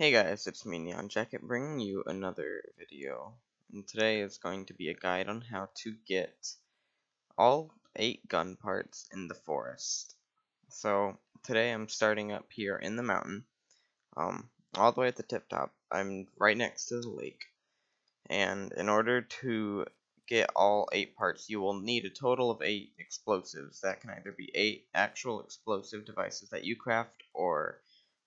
Hey guys, it's me Neon Jacket bringing you another video. And today is going to be a guide on how to get all 8 gun parts in the forest. So today I'm starting up here in the mountain, um, all the way at the tip top. I'm right next to the lake. And in order to get all 8 parts you will need a total of 8 explosives. That can either be 8 actual explosive devices that you craft or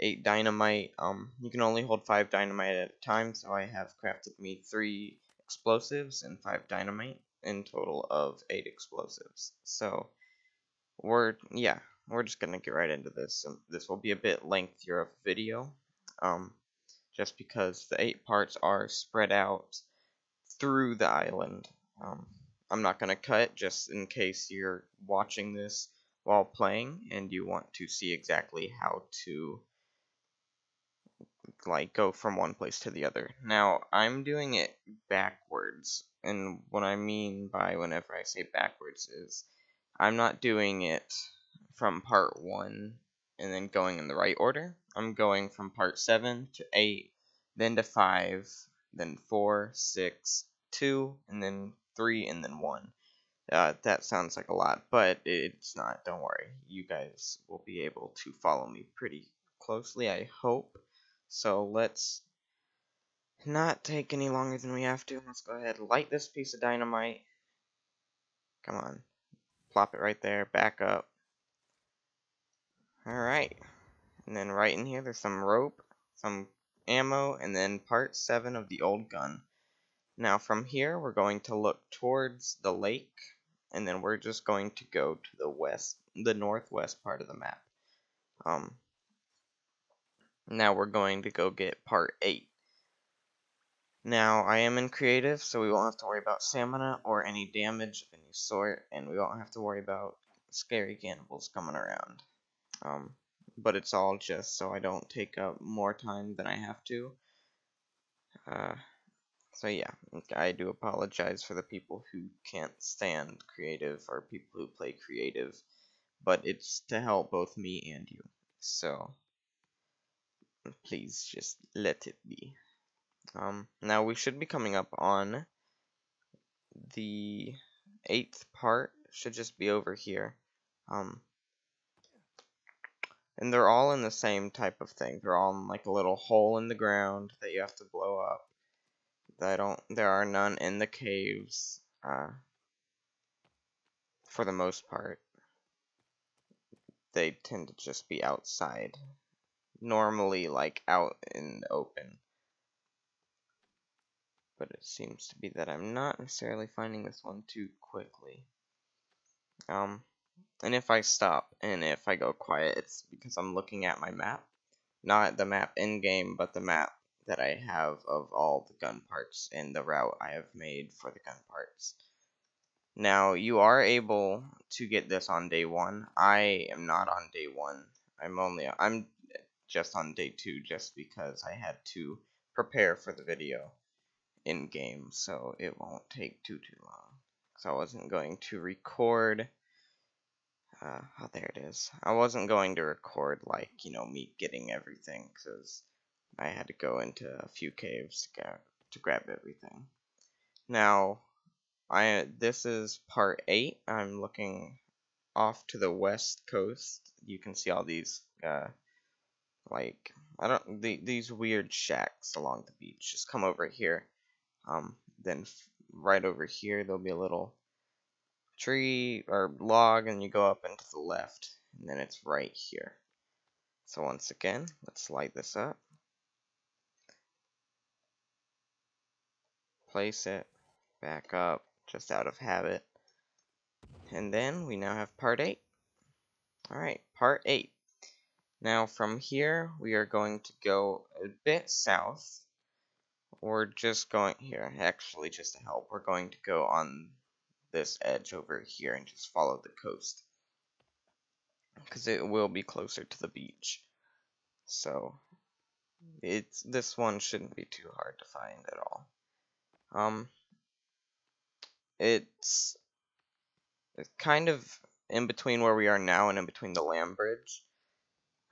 eight dynamite. Um, you can only hold five dynamite at a time, so I have crafted me three explosives and five dynamite in total of eight explosives. So we're yeah, we're just gonna get right into this. Um, this will be a bit lengthier of a video, um, just because the eight parts are spread out through the island. Um, I'm not gonna cut just in case you're watching this while playing and you want to see exactly how to like go from one place to the other. Now, I'm doing it backwards, and what I mean by whenever I say backwards is I'm not doing it from part 1 and then going in the right order. I'm going from part 7 to 8, then to 5, then 4, 6, 2, and then 3, and then 1. Uh, that sounds like a lot, but it's not. Don't worry. You guys will be able to follow me pretty closely, I hope. So let's not take any longer than we have to. Let's go ahead light this piece of dynamite. Come on. Plop it right there. Back up. Alright. And then right in here there's some rope, some ammo, and then part 7 of the old gun. Now from here we're going to look towards the lake and then we're just going to go to the west, the northwest part of the map. Um, now we're going to go get part 8. Now, I am in creative, so we won't have to worry about stamina or any damage of any sort, and we won't have to worry about scary cannibals coming around. Um, but it's all just so I don't take up more time than I have to. Uh, so yeah, I do apologize for the people who can't stand creative or people who play creative, but it's to help both me and you. So please just let it be. Um, now we should be coming up on the eighth part, should just be over here. Um, and they're all in the same type of thing. They're all in like a little hole in the ground that you have to blow up. I don't. There are none in the caves. Uh, for the most part, they tend to just be outside normally like out in the open. But it seems to be that I'm not necessarily finding this one too quickly. Um, and if I stop and if I go quiet, it's because I'm looking at my map. Not the map in-game, but the map that I have of all the gun parts and the route I have made for the gun parts. Now, you are able to get this on day one. I am not on day one. I'm only, I'm just on day two just because I had to prepare for the video in game so it won't take too too long. So I wasn't going to record uh, oh there it is. I wasn't going to record like you know me getting everything because I had to go into a few caves to, get, to grab everything. Now I this is part 8 I'm looking off to the west coast. You can see all these uh, like I don't the, these weird shacks along the beach. Just come over here. Um, then right over here there'll be a little tree or log, and you go up and to the left, and then it's right here. So once again, let's light this up. Place it back up, just out of habit. And then we now have part 8. Alright, part 8. Now from here, we are going to go a bit south. We're just going here, actually just to help, we're going to go on this edge over here and just follow the coast. Because it will be closer to the beach. So, it's this one shouldn't be too hard to find at all. Um, it's, it's kind of in between where we are now and in between the land bridge.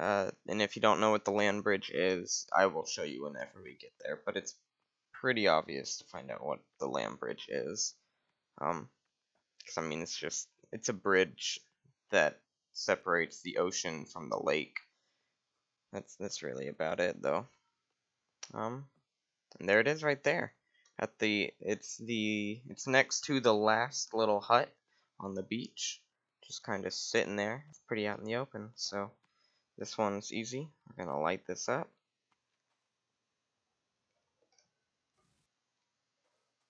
Uh, and if you don't know what the land bridge is, I will show you whenever we get there. But it's pretty obvious to find out what the land bridge is. Um, because I mean, it's just it's a bridge that separates the ocean from the lake. That's that's really about it, though. Um, and there it is, right there. At the it's the it's next to the last little hut on the beach, just kind of sitting there. It's pretty out in the open, so. This one's easy. We're going to light this up.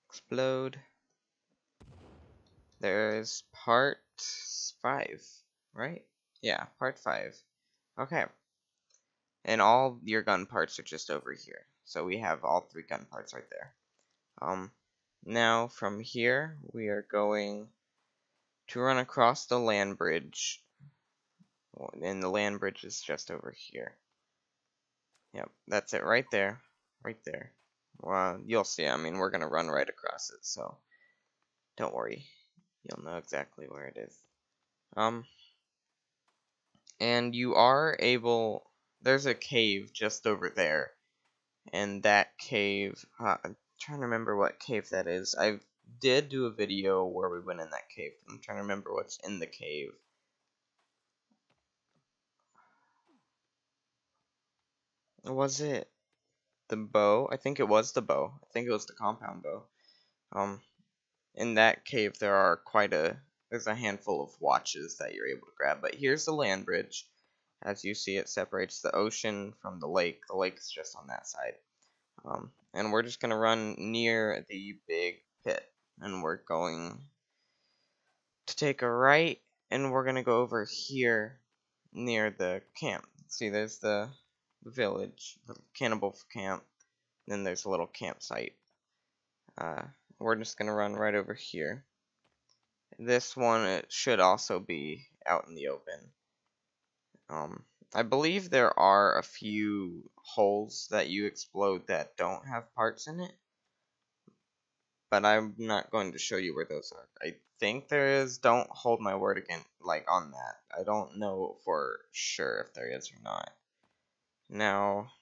Explode. There's part 5, right? Yeah, part 5. Okay. And all your gun parts are just over here. So we have all three gun parts right there. Um, now from here, we are going to run across the land bridge and the land bridge is just over here. Yep, that's it right there. Right there. Well, you'll see. I mean, we're going to run right across it, so don't worry. You'll know exactly where it is. Um, and you are able... There's a cave just over there. And that cave... Uh, I'm trying to remember what cave that is. I did do a video where we went in that cave. I'm trying to remember what's in the cave. Was it the bow? I think it was the bow. I think it was the compound bow. Um, in that cave there are quite a there's a handful of watches that you're able to grab. But here's the land bridge. As you see, it separates the ocean from the lake. The lake is just on that side. Um, and we're just gonna run near the big pit, and we're going to take a right, and we're gonna go over here near the camp. See, there's the village, the cannibal camp. Then there's a little campsite. Uh, we're just gonna run right over here. This one it should also be out in the open. Um, I believe there are a few holes that you explode that don't have parts in it. But I'm not going to show you where those are. I think there is. Don't hold my word again, like on that. I don't know for sure if there is or not. Now,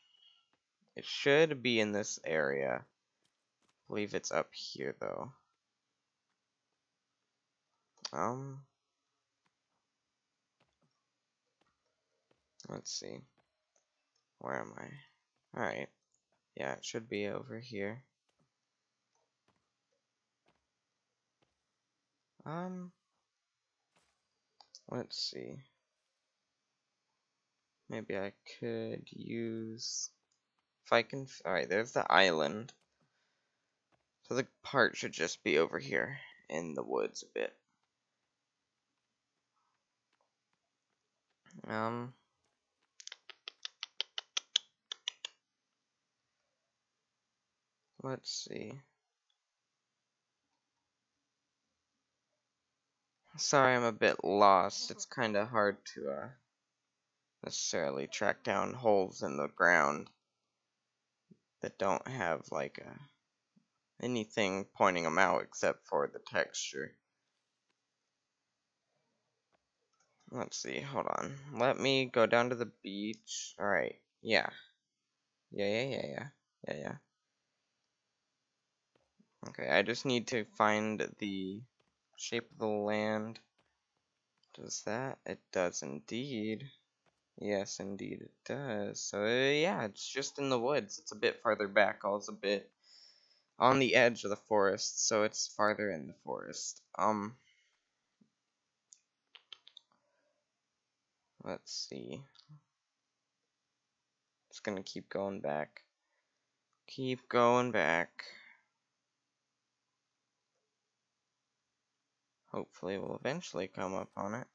it should be in this area. I believe it's up here, though. Um, let's see. Where am I? Alright. Yeah, it should be over here. Um, let's see. Maybe I could use... If I can... Alright, there's the island. So the part should just be over here in the woods a bit. Um... Let's see. Sorry, I'm a bit lost. It's kind of hard to, uh, necessarily track down holes in the ground that don't have like a, anything pointing them out except for the texture. Let's see, hold on. Let me go down to the beach. Alright, yeah. Yeah, yeah, yeah, yeah. Yeah, yeah. Okay, I just need to find the shape of the land. Does that? It does indeed. Yes, indeed it does. So, yeah, it's just in the woods. It's a bit farther back. Was a bit on the edge of the forest, so it's farther in the forest. Um, let's see. Just gonna keep going back. Keep going back. Hopefully we'll eventually come up on it.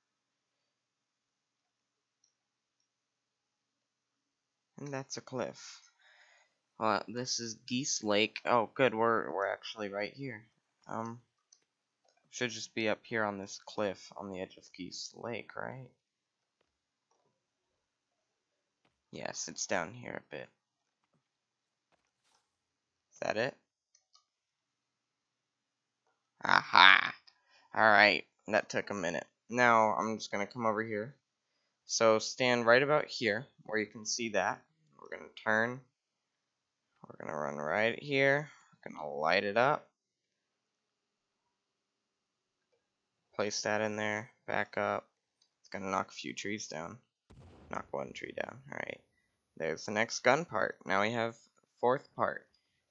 That's a cliff. Uh, this is Geese Lake. Oh, good, we're, we're actually right here. Um, should just be up here on this cliff on the edge of Geese Lake, right? Yes, it's down here a bit. Is that it? Aha! Alright, that took a minute. Now, I'm just gonna come over here So stand right about here where you can see that. We're going to turn. We're going to run right here. We're going to light it up. Place that in there. Back up. It's going to knock a few trees down. Knock one tree down. Alright. There's the next gun part. Now we have fourth part.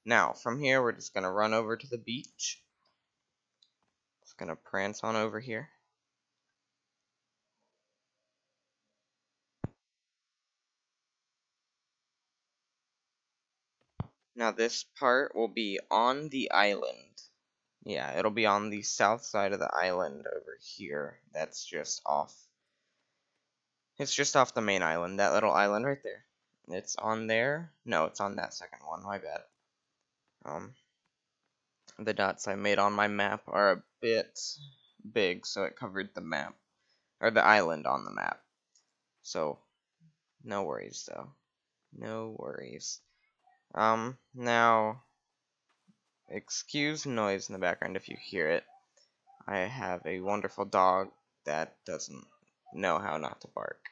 Now, from here, we're just going to run over to the beach. Just going to prance on over here. Now this part will be on the island. Yeah, it'll be on the south side of the island over here. That's just off. It's just off the main island, that little island right there. It's on there. No, it's on that second one, my bad. Um, the dots I made on my map are a bit big, so it covered the map, or the island on the map. So, no worries though. No worries. Um, now, excuse noise in the background if you hear it. I have a wonderful dog that doesn't know how not to bark.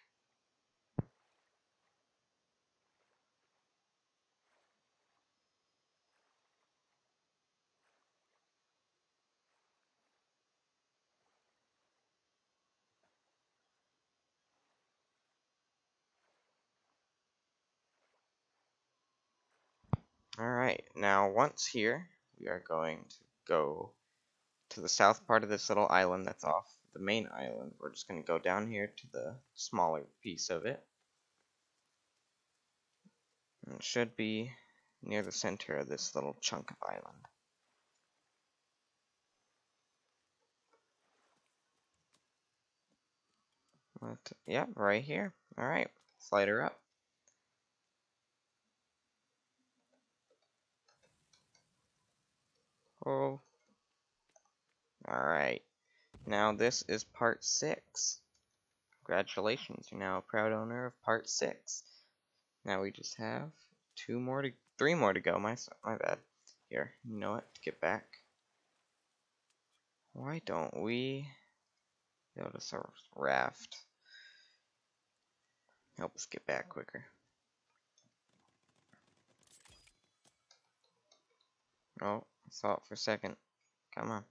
Alright, now once here, we are going to go to the south part of this little island that's off the main island. We're just going to go down here to the smaller piece of it. And it should be near the center of this little chunk of island. What? Yeah, right here. Alright, slide her up. Oh. Alright. Now this is part 6. Congratulations, you're now a proud owner of part 6. Now we just have two more to, three more to go, my, my bad. Here, you know what, get back. Why don't we build a raft? Help us get back quicker. Oh, saw it for a second. Come on.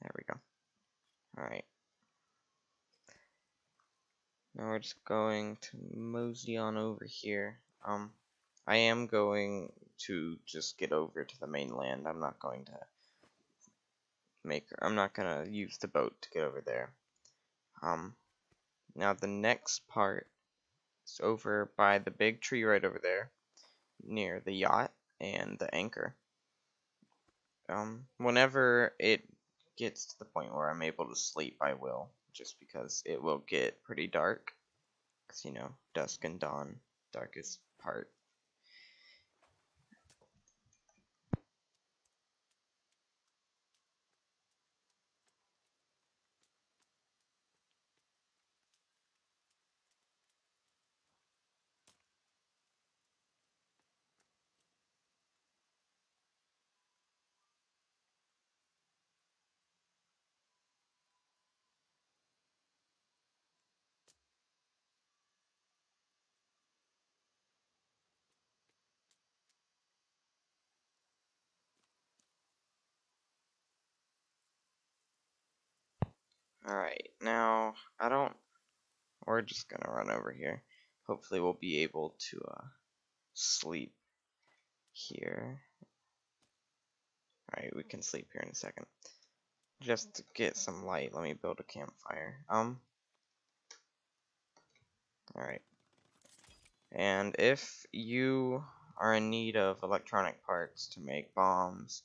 There we go. Alright. Now we're just going to mosey on over here. Um, I am going to just get over to the mainland. I'm not going to make, I'm not going to use the boat to get over there. Um, now the next part is over by the big tree right over there, near the yacht and the anchor um, whenever it gets to the point where I'm able to sleep, I will, just because it will get pretty dark. Because, you know, dusk and dawn, darkest part. Alright, now, I don't, we're just gonna run over here. Hopefully we'll be able to, uh, sleep here. Alright, we can sleep here in a second. Just to get some light, let me build a campfire. Um, alright. And if you are in need of electronic parts to make bombs,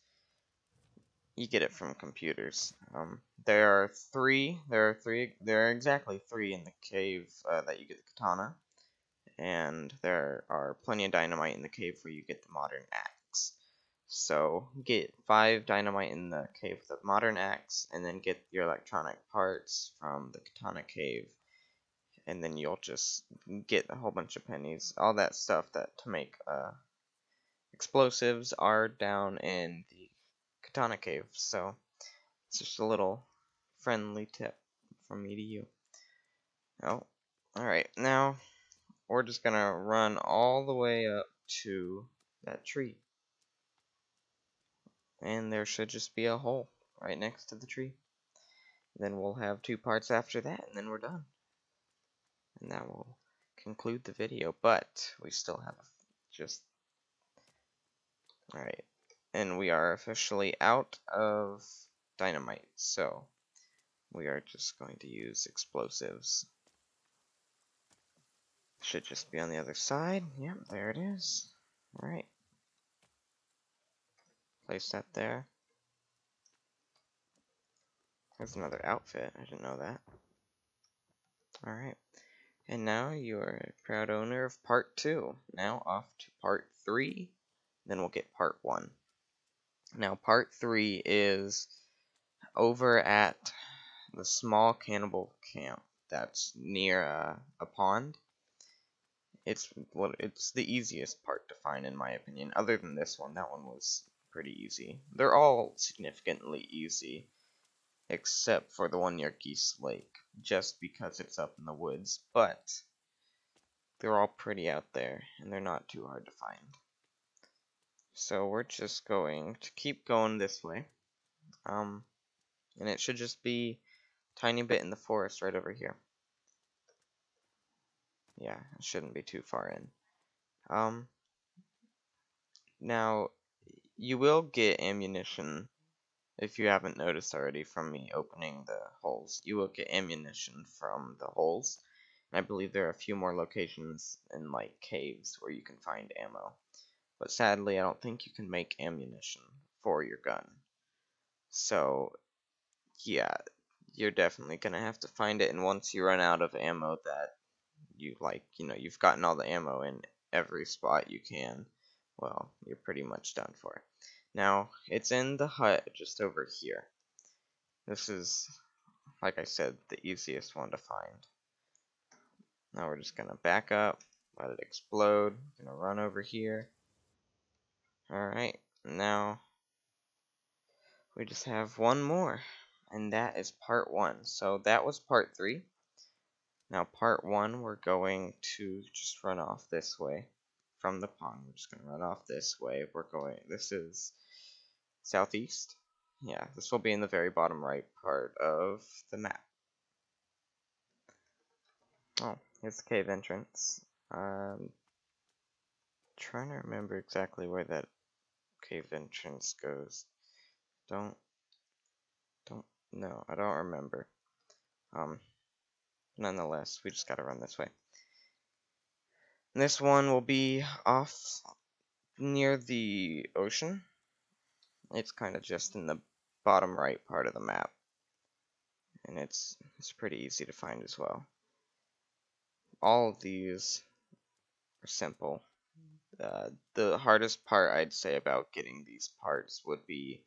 you get it from computers. Um, there are three. There are three. There are exactly three in the cave uh, that you get the katana, and there are plenty of dynamite in the cave where you get the modern axe. So get five dynamite in the cave with the modern axe, and then get your electronic parts from the katana cave, and then you'll just get a whole bunch of pennies. All that stuff that to make uh, explosives are down in the katana cave. So it's just a little friendly tip from me to you. Oh, alright. Now, we're just to run all the way up to that tree. And there should just be a hole right next to the tree. Then we'll have two parts after that, and then we're done. And that will conclude the video, but we still have just... Alright, and we are officially out of dynamite, so we are just going to use explosives. Should just be on the other side. Yep, there it is. Alright. Place that there. There's another outfit. I didn't know that. Alright. And now you are a proud owner of part two. Now off to part three. Then we'll get part one. Now part three is over at the small cannibal camp that's near uh, a pond. It's well, it's the easiest part to find in my opinion. Other than this one, that one was pretty easy. They're all significantly easy except for the one near Geese Lake, just because it's up in the woods, but they're all pretty out there, and they're not too hard to find. So we're just going to keep going this way, um, and it should just be tiny bit in the forest right over here. Yeah, it shouldn't be too far in. Um, now, you will get ammunition if you haven't noticed already from me opening the holes, you will get ammunition from the holes. And I believe there are a few more locations in like caves where you can find ammo. But sadly, I don't think you can make ammunition for your gun. So, yeah, you're definitely going to have to find it. And once you run out of ammo that you like, you know, you've gotten all the ammo in every spot you can, well, you're pretty much done for. Now, it's in the hut just over here. This is, like I said, the easiest one to find. Now we're just going to back up, let it explode. going to run over here. Alright, now we just have one more, and that is part one. So that was part three. Now part one, we're going to just run off this way from the pond. We're just going to run off this way. We're going, this is southeast. Yeah, this will be in the very bottom right part of the map. Oh, the cave entrance. Um, trying to remember exactly where that cave entrance goes. Don't, don't, no, I don't remember. Um, nonetheless, we just gotta run this way. And this one will be off near the ocean. It's kind of just in the bottom right part of the map. And it's, it's pretty easy to find as well. All of these are simple. Uh, the hardest part I'd say about getting these parts would be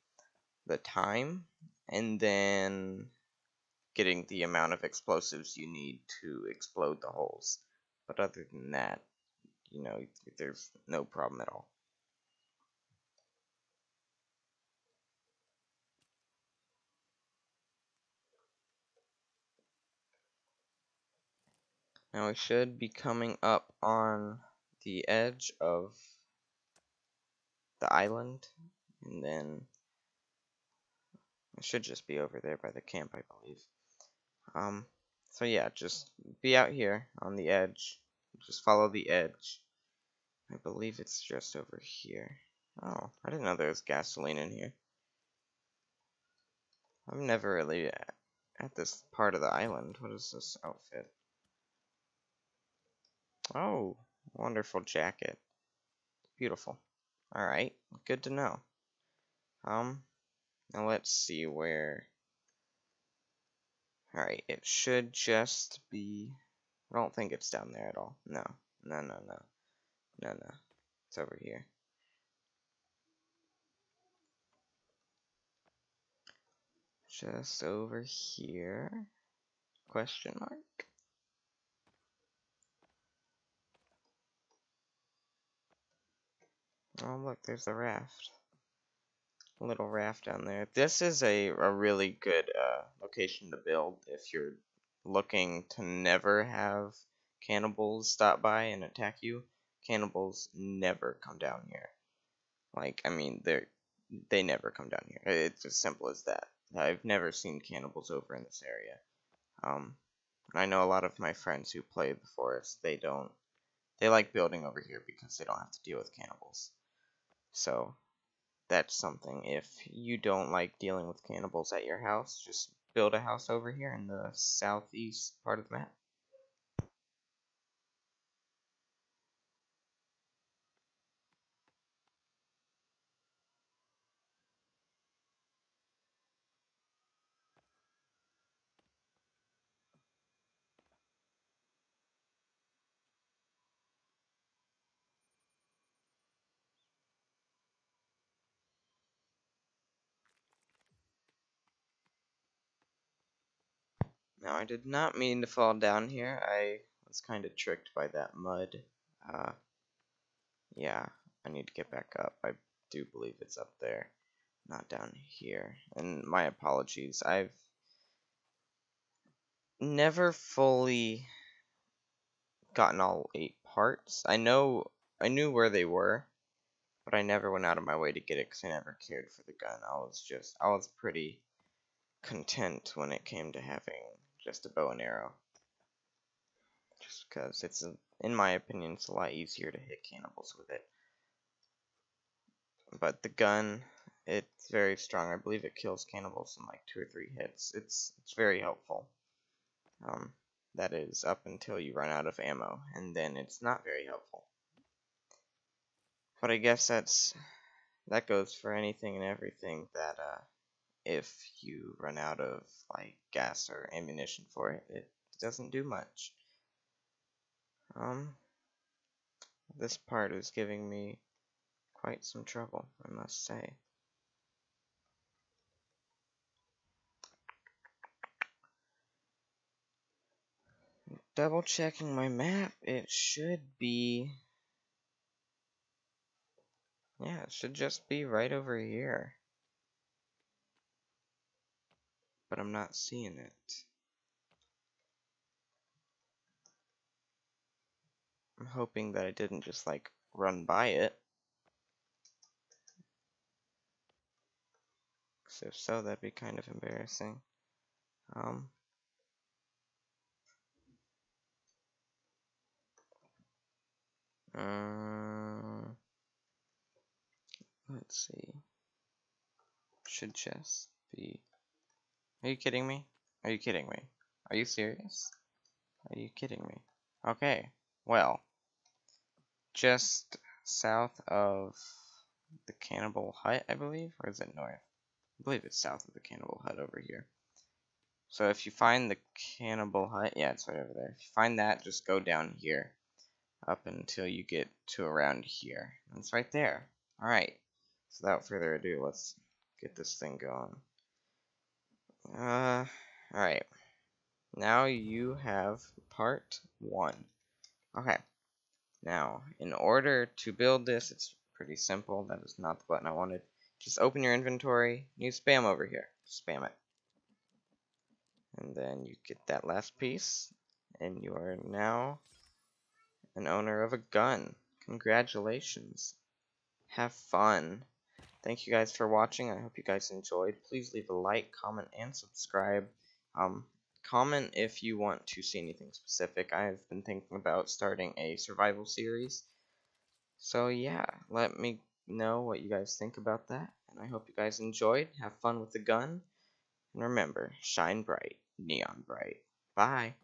the time and then getting the amount of explosives you need to explode the holes. But other than that, you know, there's no problem at all. Now we should be coming up on the edge of the island and then it should just be over there by the camp I believe. Um so yeah just be out here on the edge. Just follow the edge. I believe it's just over here. Oh I didn't know there was gasoline in here. I'm never really at this part of the island. What is this outfit? Oh, wonderful jacket. Beautiful. Alright, good to know. Um, now let's see where... Alright, it should just be... I don't think it's down there at all. No, no, no, no. No, no. It's over here. Just over here. Question mark? Oh, look, there's a raft. A little raft down there. This is a, a really good uh, location to build if you're looking to never have cannibals stop by and attack you, cannibals never come down here. Like, I mean, they're they never come down here. It's as simple as that. I've never seen cannibals over in this area. Um, I know a lot of my friends who play the forest. They don't. They like building over here because they don't have to deal with cannibals. So that's something. If you don't like dealing with cannibals at your house, just build a house over here in the southeast part of the map. Now, I did not mean to fall down here. I was kind of tricked by that mud. Uh, yeah, I need to get back up. I do believe it's up there, not down here. And my apologies. I've never fully gotten all eight parts. I know I knew where they were, but I never went out of my way to get it because I never cared for the gun. I was just I was pretty content when it came to having just a bow and arrow. Just because it's, a, in my opinion, it's a lot easier to hit cannibals with it. But the gun, it's very strong. I believe it kills cannibals in like two or three hits. It's it's very helpful. Um, that is up until you run out of ammo, and then it's not very helpful. But I guess that's that goes for anything and everything that uh, if you run out of like gas or ammunition for it, it doesn't do much. Um, this part is giving me quite some trouble, I must say. Double checking my map, it should be, yeah, it should just be right over here. But I'm not seeing it. I'm hoping that I didn't just like run by it. Because if so, that'd be kind of embarrassing. Um, uh, let's see. Should just be are you kidding me? Are you kidding me? Are you serious? Are you kidding me? Okay, well, just south of the Cannibal Hut, I believe, or is it north? I believe it's south of the Cannibal Hut over here. So if you find the Cannibal Hut, yeah, it's right over there. If you find that, just go down here up until you get to around here. And it's right there. Alright, so without further ado, let's get this thing going. Uh, alright. Now you have part one. Okay. Now, in order to build this, it's pretty simple. That is not the button I wanted. Just open your inventory. new spam over here. Spam it. And then you get that last piece. And you are now an owner of a gun. Congratulations. Have fun. Thank you guys for watching. I hope you guys enjoyed. Please leave a like, comment, and subscribe. Um, comment if you want to see anything specific. I've been thinking about starting a survival series. So yeah, let me know what you guys think about that. And I hope you guys enjoyed. Have fun with the gun. And remember, shine bright, neon bright. Bye.